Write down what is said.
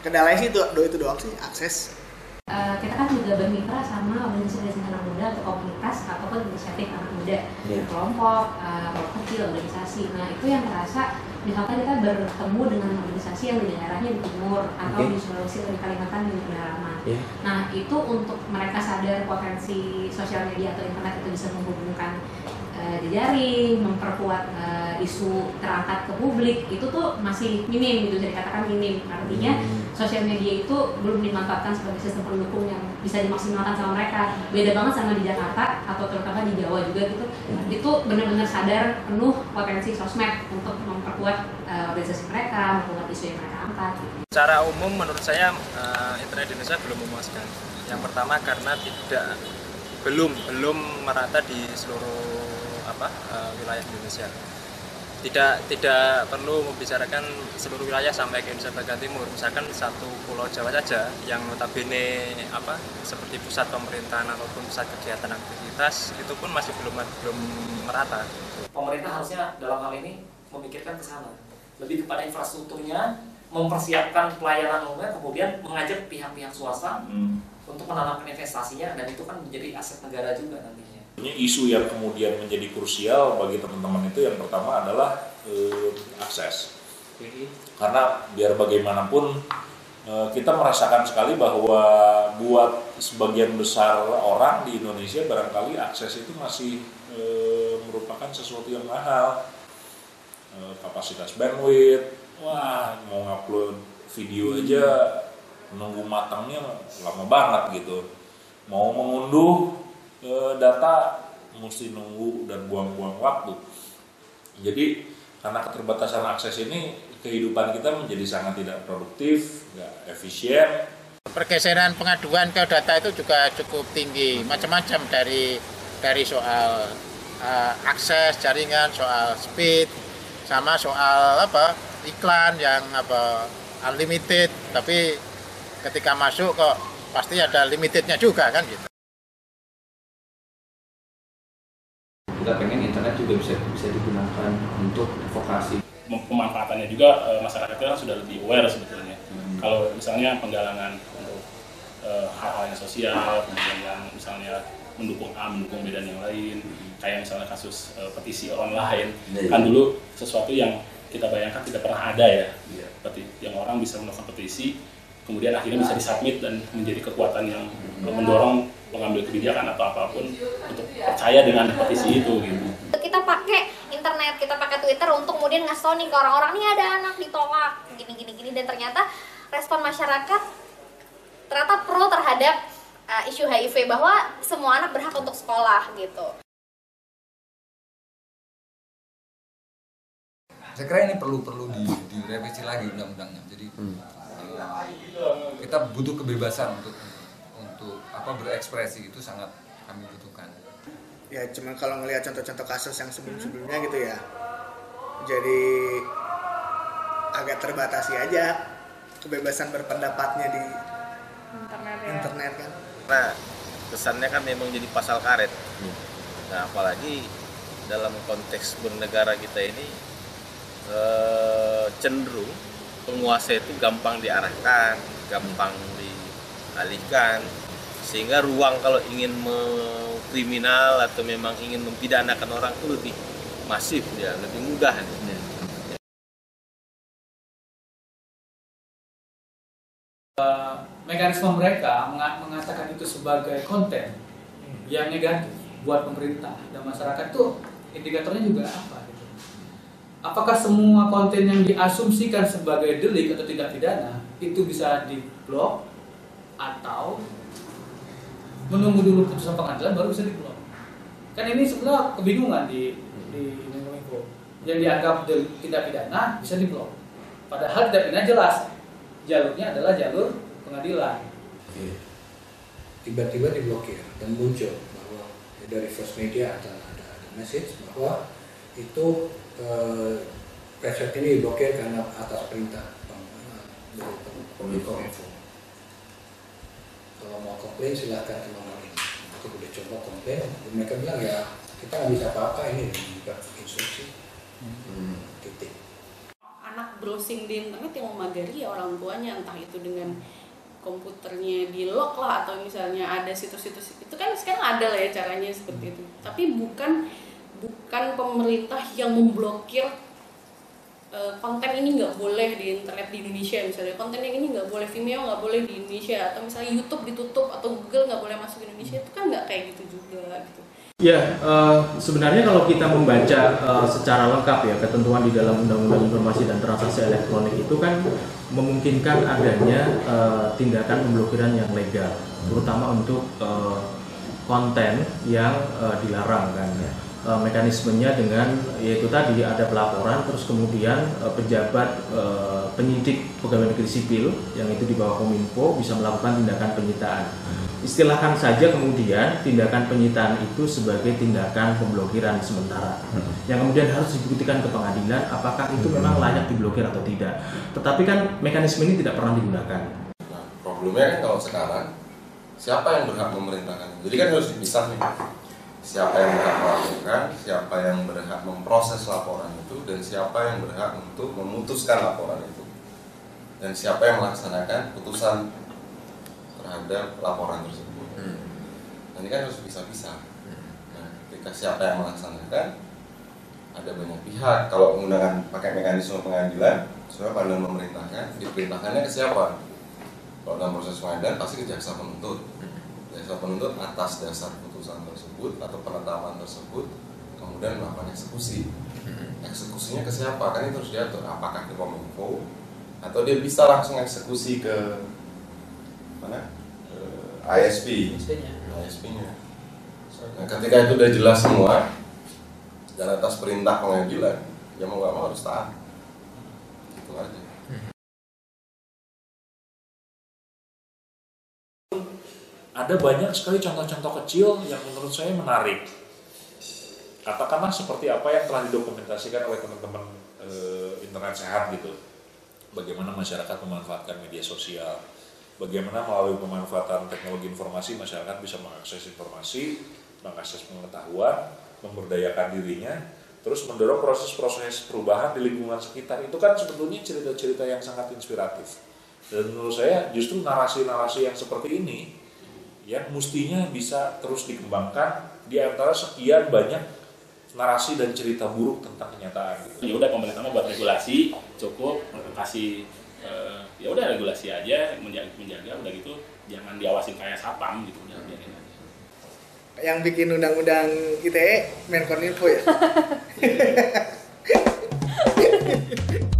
Kendalanya sih itu, itu doang sih akses. Uh, kita kan juga bermitra sama organisasi anak muda atau komunitas ataupun inisiatif anak muda, yeah. kelompok, uh, kelompok kecil, organisasi. Nah itu yang terasa misalkan kita bertemu dengan organisasi yang di daerahnya di timur atau okay. di Sulawesi atau di Kalimantan di pedalaman. Yeah. Nah itu untuk mereka sadar potensi sosial media atau internet itu bisa menghubungkan uh, jejaring, memperkuat uh, isu terangkat ke publik itu tuh masih minim gitu, jadi katakan minim. Artinya hmm sosial media itu belum dimanfaatkan sebagai sistem pendukung yang bisa dimaksimalkan sama mereka. Beda banget sama di Jakarta atau terutama di Jawa juga gitu. Itu benar-benar sadar penuh potensi sosmed untuk memperkuat uh, organisasi mereka memperkuat isu yang mereka angkat. Secara umum menurut saya uh, internet Indonesia belum memuaskan. Yang pertama karena tidak belum belum merata di seluruh apa uh, wilayah Indonesia tidak tidak perlu membicarakan seluruh wilayah sampai ke Indonesia bagian timur. Misalkan satu pulau Jawa saja yang notabene apa seperti pusat pemerintahan ataupun pusat kegiatan aktivitas itu pun masih belum belum merata. Pemerintah harusnya dalam hal ini memikirkan ke sana. Lebih kepada infrastrukturnya mempersiapkan pelayanan umumnya kemudian mengajak pihak-pihak swasta hmm. untuk menanamkan investasinya dan itu kan menjadi aset negara juga nantinya Isu yang kemudian menjadi krusial bagi teman-teman itu yang pertama adalah eh, akses. Karena biar bagaimanapun eh, kita merasakan sekali bahwa buat sebagian besar orang di Indonesia barangkali akses itu masih eh, merupakan sesuatu yang mahal. Eh, kapasitas bandwidth, wah mau ngupload video aja menunggu matangnya lama banget gitu. Mau mengunduh data mesti nunggu dan buang-buang waktu. Jadi karena keterbatasan akses ini kehidupan kita menjadi sangat tidak produktif, nggak efisien. Pergeseran pengaduan ke data itu juga cukup tinggi, macam-macam dari dari soal uh, akses jaringan, soal speed, sama soal apa iklan yang apa unlimited, tapi ketika masuk kok pasti ada limitednya juga kan gitu. Kita pengen internet juga bisa bisa digunakan untuk vokasi pemanfaatannya juga e, masyarakat kita sudah lebih aware sebetulnya hmm. kalau misalnya penggalangan untuk eh, hal-hal yang sosial kemudian yang misalnya mendukung A mendukung B dan yang lain hmm. kayak misalnya kasus e, petisi online hmm. kan dulu sesuatu yang kita bayangkan tidak pernah ada ya yeah. seperti yang orang bisa melakukan petisi kemudian akhirnya bisa disubmit dan menjadi kekuatan yang mendorong mengambil kebijakan atau apa pun untuk percaya dengan petisi itu gitu. Kita pakai internet, kita pakai Twitter untuk kemudian ngasih tau nih ke orang-orang nih ada anak ditolak gini gini gini dan ternyata respon masyarakat ternyata pro terhadap uh, isu HIV bahwa semua anak berhak untuk sekolah gitu. Saya kira ini perlu perlu di, direvisi lagi undang-undangnya. Jadi hmm. Kita butuh kebebasan untuk untuk apa berekspresi itu sangat kami butuhkan. Ya cuman kalau ngelihat contoh-contoh kasus yang sebelum-sebelumnya gitu ya, jadi agak terbatasi aja kebebasan berpendapatnya di internet, ya. internet kan. Nah kesannya kan memang jadi pasal karet. Nah apalagi dalam konteks bernegara kita ini eh, cenderung penguasa itu gampang diarahkan, gampang dialihkan sehingga ruang kalau ingin kriminal atau memang ingin mempidanakan orang itu lebih masif ya lebih mudah mekanisme mereka mengatakan itu sebagai konten yang negatif buat pemerintah dan masyarakat tuh indikatornya juga apa gitu. Apakah semua konten yang diasumsikan sebagai delik atau tidak pidana itu bisa diblok atau menunggu dulu putusan pengadilan baru bisa diblok kan ini sebenarnya kebingungan di di Menkominfo yang dianggap tidak pidana bisa diblok padahal tidak pidana jelas. Jalurnya adalah jalur pengadilan. Tiba-tiba diblokir dan muncul bahwa dari first media ada ada, ada message bahwa itu eh, website ini diblokir karena atas perintah Kominfo. Kalau mau komplain silahkan ke nomor ini aku udah coba komplain. Mereka bilang ya kita nggak bisa apa-apa ini juga instruksi. Hmm. titik. Anak browsing di internet yang memagari ya orang tuanya entah itu dengan komputernya di lock lah atau misalnya ada situs-situs. Itu kan sekarang ada lah ya caranya seperti itu. Tapi bukan bukan pemerintah yang memblokir uh, konten ini nggak boleh di internet di Indonesia misalnya konten yang ini nggak boleh Vimeo nggak boleh di Indonesia atau misalnya YouTube ditutup atau Google nggak boleh masuk Indonesia itu kan nggak kayak gitu juga gitu Ya, uh, sebenarnya kalau kita membaca uh, secara lengkap ya ketentuan di dalam Undang-Undang Informasi dan Transaksi Elektronik itu kan memungkinkan adanya uh, tindakan pemblokiran yang legal, terutama untuk uh, konten yang uh, dilarang kan ya. Uh, mekanismenya dengan yaitu tadi ada pelaporan terus kemudian uh, pejabat uh, penyidik pegawai negeri sipil yang itu di bawah Kominfo bisa melakukan tindakan penyitaan. Istilahkan saja kemudian tindakan penyitaan itu sebagai tindakan pemblokiran sementara. Yang kemudian harus dibuktikan ke pengadilan apakah itu memang layak diblokir atau tidak. Tetapi kan mekanisme ini tidak pernah digunakan. Nah, problemnya kan kalau sekarang siapa yang berhak memerintahkan? Jadi kan harus dipisah nih siapa yang berhak melakukan siapa yang berhak memproses laporan itu dan siapa yang berhak untuk memutuskan laporan itu dan siapa yang melaksanakan putusan terhadap laporan tersebut. Hmm. Nah, ini kan harus bisa-bisa. Hmm. Nah, ketika siapa yang melaksanakan, ada banyak pihak. Kalau menggunakan pakai mekanisme pengadilan, sebenarnya pada memerintahkan, diperintahkannya ke siapa? Kalau dalam proses pengadilan pasti ke jaksa penuntut. Hmm. Jaksa penuntut atas dasar putusan tersebut atau penetapan tersebut, kemudian melakukan eksekusi. Hmm. Eksekusinya ke siapa? Kan itu harus diatur. Apakah ke Kominfo atau dia bisa langsung eksekusi ke mana? ISP ISP-nya nah, ketika itu udah jelas semua dan atas perintah pengadilan ya mau nggak mau harus taat itu aja ada banyak sekali contoh-contoh kecil yang menurut saya menarik katakanlah seperti apa yang telah didokumentasikan oleh teman-teman e, internet sehat gitu bagaimana masyarakat memanfaatkan media sosial bagaimana melalui pemanfaatan teknologi informasi masyarakat bisa mengakses informasi, mengakses pengetahuan, memberdayakan dirinya, terus mendorong proses-proses perubahan di lingkungan sekitar. Itu kan sebetulnya cerita-cerita yang sangat inspiratif. Dan menurut saya justru narasi-narasi yang seperti ini yang mestinya bisa terus dikembangkan di antara sekian banyak narasi dan cerita buruk tentang kenyataan. Gitu. Ya udah pemerintah buat regulasi cukup kasih uh, ya udah regulasi aja menjaga, menjaga udah gitu jangan diawasin kayak sapam gitu jangan biarin aja yang bikin undang-undang ITE Menkominfo ya